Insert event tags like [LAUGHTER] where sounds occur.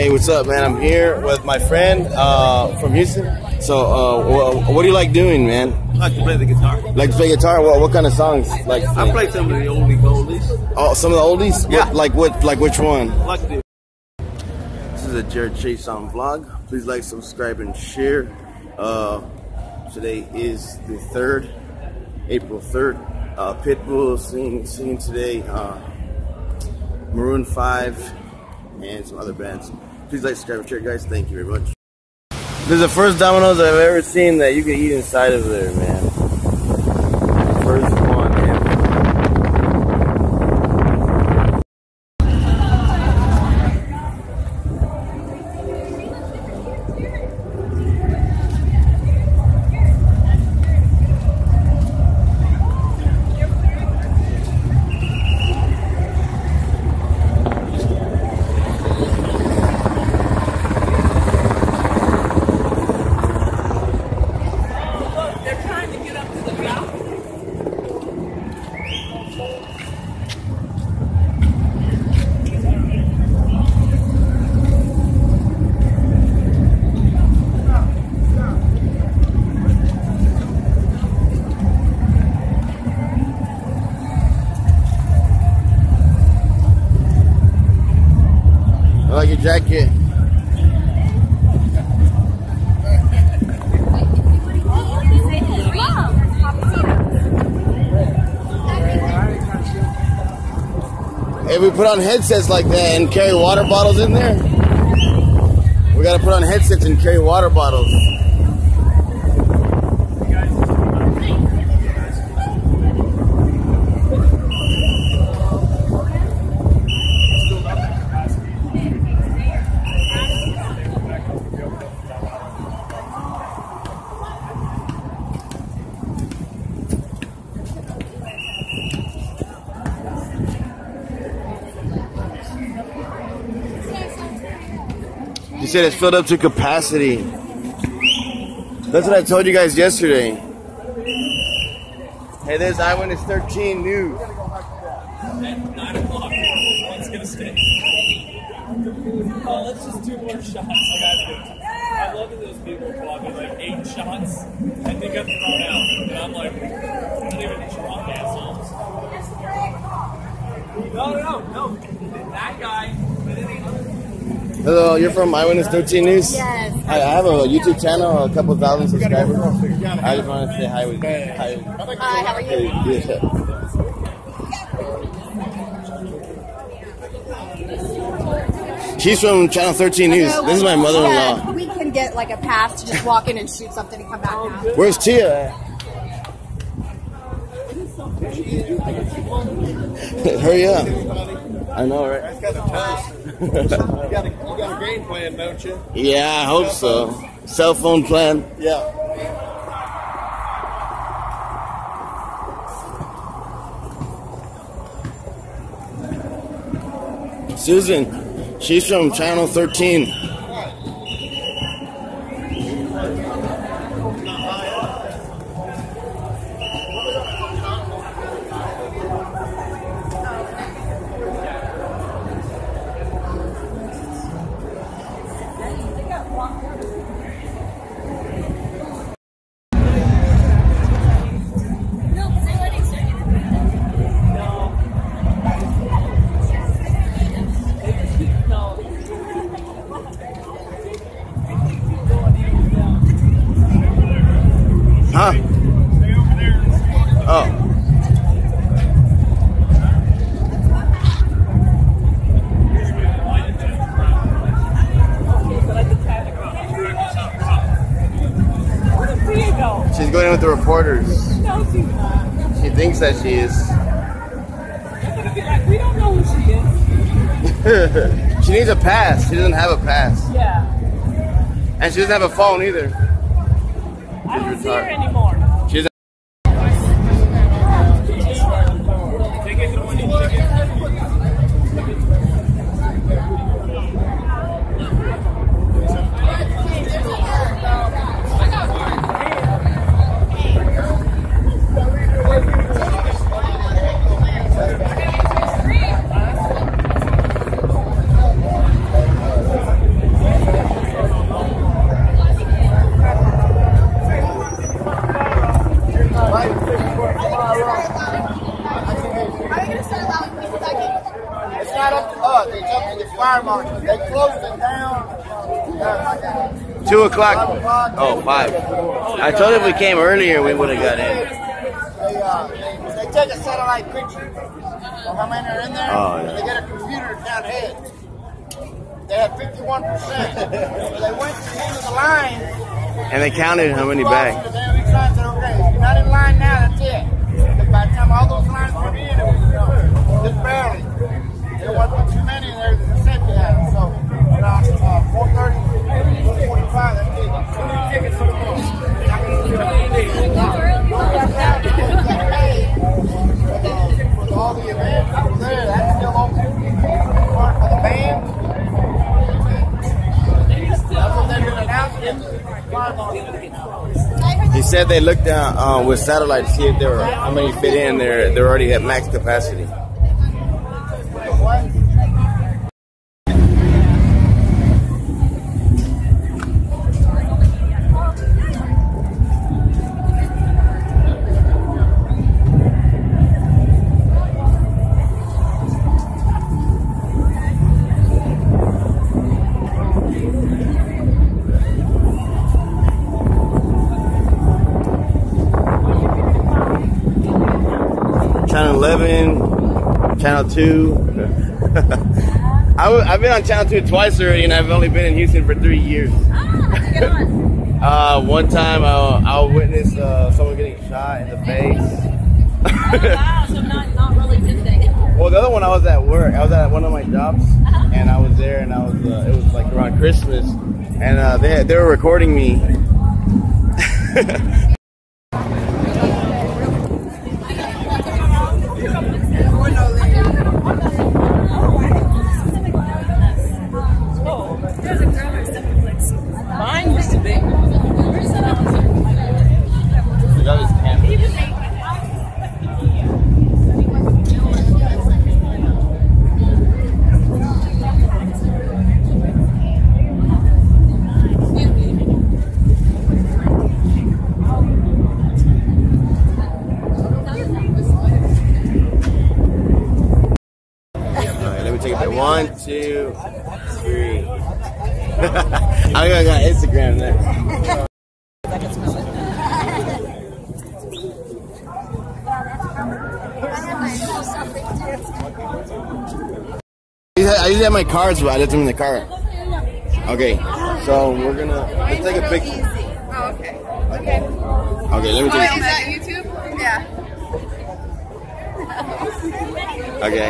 Hey, what's up, man? I'm here with my friend uh, from Houston. So, uh, wh- what do you like doing, man? I like to play the guitar. Like to play guitar? What, what kind of songs? Like, I play some of the oldie goldies. oh, some of the oldies. Yeah. What, like what? Like which one? Like the This is a Jarred Chaisson vlog. Please like, subscribe, and share. Uh, today is the third, April third. Uh, Pitbull singing singing today. Uh, Maroon Five and some other bands. Please like, subscribe, and share, guys. Thank you very much. This is the first Domino's I've ever seen that you can eat inside of there, man. Jacket. If we put on headsets like that and carry water bottles in there, we gotta put on headsets and carry water bottles. Said it's filled up to capacity. That's what I told you guys yesterday. Hey, there's Eyewitness 13 News. Nine o'clock. One's gonna stay. Oh, let's just do more shots. Like I do. I love that those people walk with like eight shots and they get thrown out. And I'm like, not even drunk assholes. No, no, no, no. That guy. But any other Hello, you're from Eyewitness 13 News? Yes. I, I have a YouTube channel, a couple thousand subscribers. I just want to say hi with hi. Hi, how are you? Yeah. She's from Channel 13 News. This is my mother-in-law. We can get like a pass to just walk in and shoot something and come back now. Where's Tia? [LAUGHS] Hurry up. I know, right? [LAUGHS] You got a, you got a game plan, don't you? Yeah, I hope so. Cell phone plan. Yeah. Susan, she's from Channel 13. Huh? Oh. Where did Priya go? She's going in with the reporters. No, she's not. She thinks that she is. Be like, we don't know who she is. [LAUGHS] she needs a pass. She doesn't have a pass. Yeah. And she doesn't have a phone either. I don't see her anymore. Fire marshal. They closed it down. Two o'clock. Oh, five. I told if we came earlier, we would have got in. They, uh, they, they take a satellite picture of how many are in there, Oh, yeah. and they get a computer to count heads. They had 51%. so they went to the end of the line. And they counted how many back. The damn each line said, okay, if you're not in line now, said they looked down uh, with satellite to see if there were how many fit in there. They're already at max capacity. Channel 11, Channel 2. [LAUGHS] I w- I've been on Channel 2 twice already, and I've only been in Houston for three years. [LAUGHS] Uh, one time I'll, I'll witness uh, someone getting shot in the face. wow, so not, not really good day. Well, the other one I was at work. I was at one of my jobs, and I was there, and I was. Uh, it was like around Christmas, and uh, they had, they were recording me. [LAUGHS] One, two, three. [LAUGHS] I got got Instagram next. I usually have my cards, but I left them in the car. Okay, so we're gonna let's take a picture. Oh, okay. Okay. Okay, let me take. Oh, is that YouTube? Yeah. [LAUGHS] Okay.